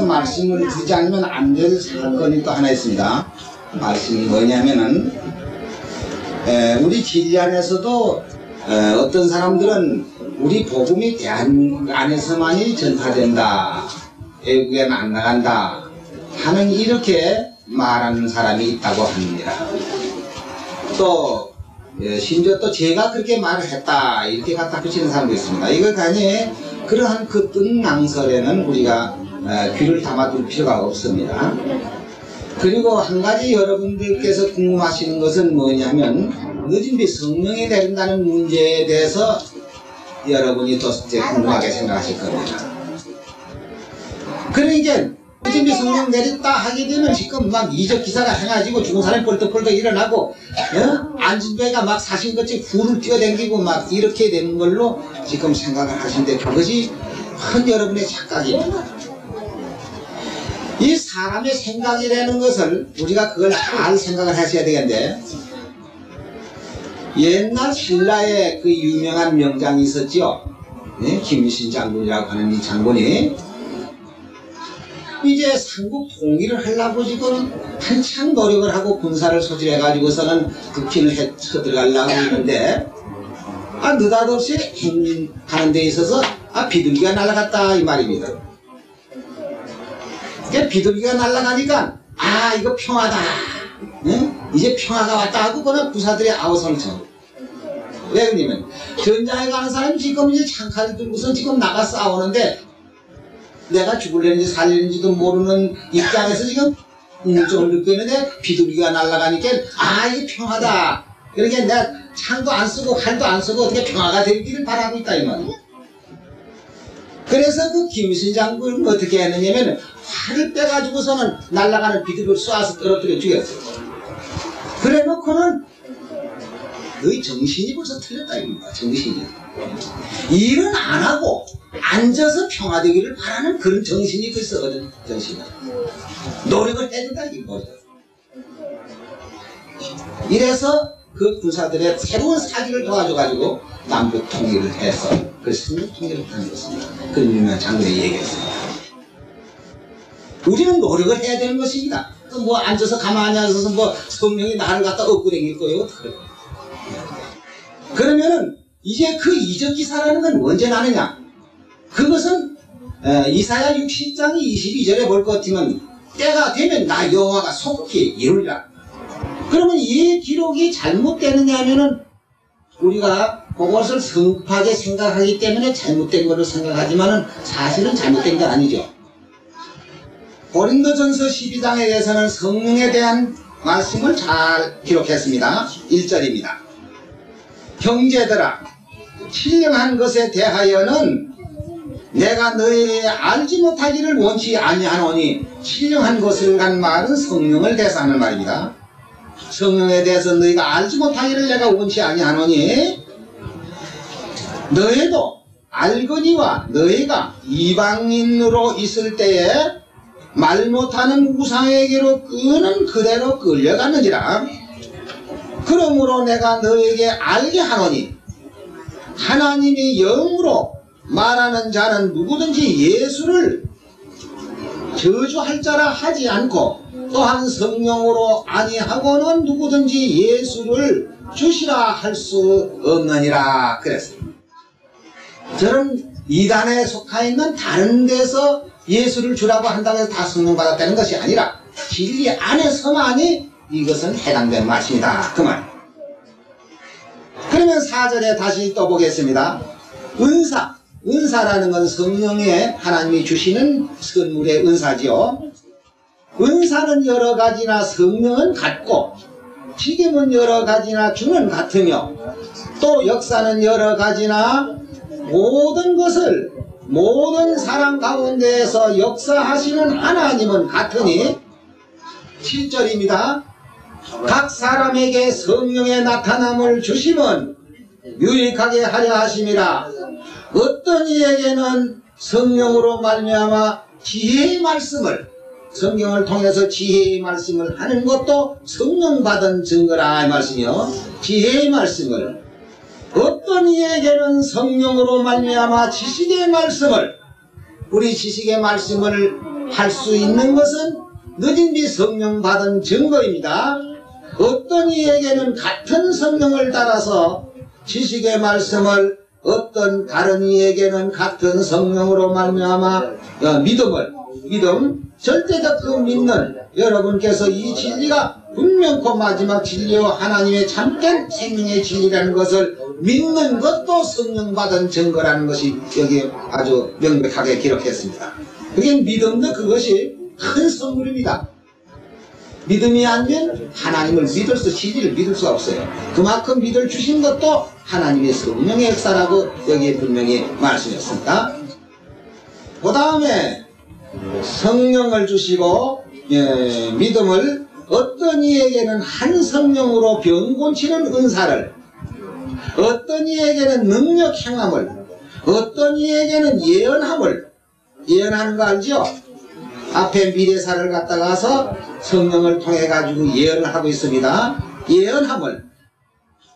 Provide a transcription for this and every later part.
대해서 말씀을 드리지 않으면 안 될 사건이 또 하나 있습니다. 말씀이 뭐냐면은 에, 우리 진리 안에서도 에, 어떤 사람들은 우리 복음이 대한민국 안에서만이 전파된다. 외국에는 안 나간다. 하는 이렇게 말하는 사람이 있다고 합니다. 또 예, 심지어 또 제가 그렇게 말을 했다 이렇게 갖다 붙이는 사람도 있습니다. 이거 간에 그러한 그 뜬낭설에는 우리가 에, 귀를 담아둘 필요가 없습니다. 그리고 한 가지 여러분들께서 궁금하시는 것은 뭐냐면 늦은 뒤 성령이 된다는 문제에 대해서 여러분이 더 이제 궁금하게 생각하실 겁니다. 그러니까 늦은 뒤 성령 내렸다 하게 되면 지금 막 이적 기사가 해가지고 죽은 사람이 뻘떡뻘떡 일어나고 어? 앉은 배가 막 사신같이 불을 뛰어댕기고 막 이렇게 되는 걸로 지금 생각을 하시는데 그것이 큰 여러분의 착각입니다. 이 사람의 생각이라는 것을 우리가 그걸 잘 생각을 하셔야 되겠는데 옛날 신라의 그 유명한 명장이 있었죠. 네? 김신 장군이라고 하는 이 장군이 이제 삼국 통일을 하려고 지금 한창 노력을 하고 군사를 소집해 가지고서는 극진을 해 쳐들어가려고 하는데 아 느닷없이 행하는 데 있어서 아 비둘기가 날아갔다 이 말입니다. 그 비둘기가 날아가니까 아 이거 평화다. 응? 이제 평화가 왔다 하고 그는 부사들의 아우성을 쳐. 왜 그러냐면 전장에 가는 사람이 지금 이제 창칼을 들고서 지금 나가 싸우는데 내가 죽을려는지 살리는지도 모르는 입장에서 지금 우울증을 느끼고 있는데 비둘기가 날아가니까 아 이게 평화다. 그러니까 내가 창도 안 쓰고 칼도 안 쓰고 어떻게 평화가 되기를 바라고 있다 이 말이야. 그래서 그 김신 장군은 어떻게 했느냐면 활을 빼가지고서는 날아가는 비둘기를 쏴서 떨어뜨려 죽였어요. 그래 놓고는 너희 정신이 벌써 틀렸다 이겁니다. 정신이. 일은 안 하고 앉아서 평화되기를 바라는 그런 정신이 글쎄 어떤 정신이야. 노력을 해준다 이거죠. 이래서 그 군사들의 새로운 사기를 도와줘 가지고 남북 통일을 해서 그 승리 통일을 것입니다. 그 유명한 장군이 얘기했습니다. 우리는 노력을 해야 되는 것입니다. 뭐 앉아서 가만히 앉아서 뭐 성령이 나를 갖다 업고 다닐 거예요. 그래. 그러면은 이제 그 이적 기사라는 건 언제 나느냐? 그것은 이사야 60장 22절에 볼 것 같으면 때가 되면 나 여호와가 속히 이루리라. 그러면 이 기록이 잘못되느냐 하면은 우리가 그것을 성급하게 생각하기 때문에 잘못된 것을 생각하지만은 사실은 잘못된 게 아니죠. 고린도전서 12장에 대해서는 성령에 대한 말씀을 잘 기록했습니다. 1절입니다. 형제들아 신령한 것에 대하여는 내가 너희에 알지 못하기를 원치 아니하노니 신령한 것을 간 말은 성령을 대사하는 말입니다. 성령에 대해서 너희가 알지 못하기를 내가 원치 아니하노니 너희도 알거니와 너희가 이방인으로 있을 때에 말 못하는 우상에게로 끄는 그대로 끌려갔는지라. 그러므로 내가 너에게 알게 하노니 하나님이 영으로 말하는 자는 누구든지 예수를 저주할 자라 하지 않고 또한 성령으로 아니하고는 누구든지 예수를 주시라 할 수 없느니라 그랬어요. 저는 이단에 속하 있는 다른 데서 예수를 주라고 한다고 해서 다 성령 받았다는 것이 아니라 진리 안에서만이 이것은 해당되는 말씀이다. 그 말. 그러면 4절에 다시 또 보겠습니다. 은사. 은사라는 건 성령의 하나님이 주시는 선물의 은사지요. 은사는 여러 가지나 성령은 같고 튀김은 여러 가지나 주는 같으며 또 역사는 여러 가지나 모든 것을 모든 사람 가운데에서 역사하시는 하나님은 같으니 7절입니다. 각 사람에게 성령의 나타남을 주심은 유익하게 하려 하심이라 어떤 이에게는 성령으로 말미암아 지혜의 말씀을 성경을 통해서 지혜의 말씀을 하는 것도 성령 받은 증거라 이 말씀이요 지혜의 말씀을 어떤 이에게는 성령으로 말미암아 지식의 말씀을 우리 지식의 말씀을 할 수 있는 것은 늦은 뒤 성령 받은 증거입니다. 어떤 이에게는 같은 성령을 따라서 지식의 말씀을 어떤 다른 이에게는 같은 성령으로 말미암아 어, 믿음을 믿음 절대적 그 믿는 여러분께서 이 진리가 분명코 마지막 진리요 하나님의 참된 생명의 진리라는 것을 믿는 것도 성령 받은 증거라는 것이 여기 아주 명백하게 기록했습니다. 그게 믿음도 그것이 큰 선물입니다. 믿음이 아니면 하나님을 믿을 수, 진리를 믿을 수 없어요. 그만큼 믿을 주신 것도 하나님의 성령의 역사라고 여기에 분명히 말씀했습니다. 그 다음에 성령을 주시고 예, 믿음을 어떤 이에게는 한 성령으로 병 고치는 은사를 어떤 이에게는 능력 행함을 어떤 이에게는 예언함을 예언하는 거 알죠? 앞에 미래사를 갖다가서 성령을 통해 가지고 예언을 하고 있습니다. 예언함을.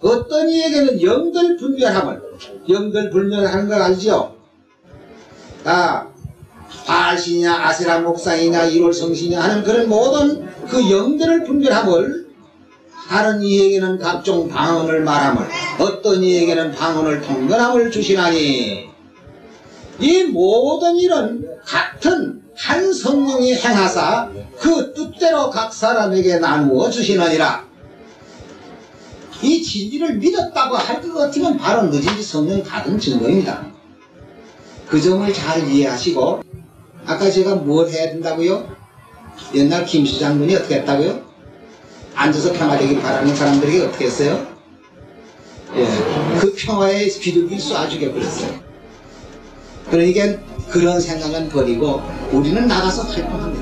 어떤 이에게는 영들 분별함을. 영들 분별하는 걸 알죠? 아, 바알신이냐 아세라 목상이냐 일월 성신이냐 하는 그런 모든 그 영들을 분별함을. 다른 이에게는 각종 방언을 말함을. 어떤 이에게는 방언을 통변함을 주시나니. 이 모든 일은 같은 한 성령이 행하사 그 뜻대로 각 사람에게 나누어 주시느니라 이 진리를 믿었다고 할 것 같으면 바로 늦은지 성령 받은 증거입니다 그 점을 잘 이해하시고 아까 제가 뭘 해야 된다고요? 옛날 김씨 장군이 어떻게 했다고요? 앉아서 평화되길 바라는 사람들에게 어떻게 했어요? 예, 그 평화에 비둘기를 쏴 죽여버렸어요. 그러니까 그런 생각은 버리고 우리는 나가서 활동합니다.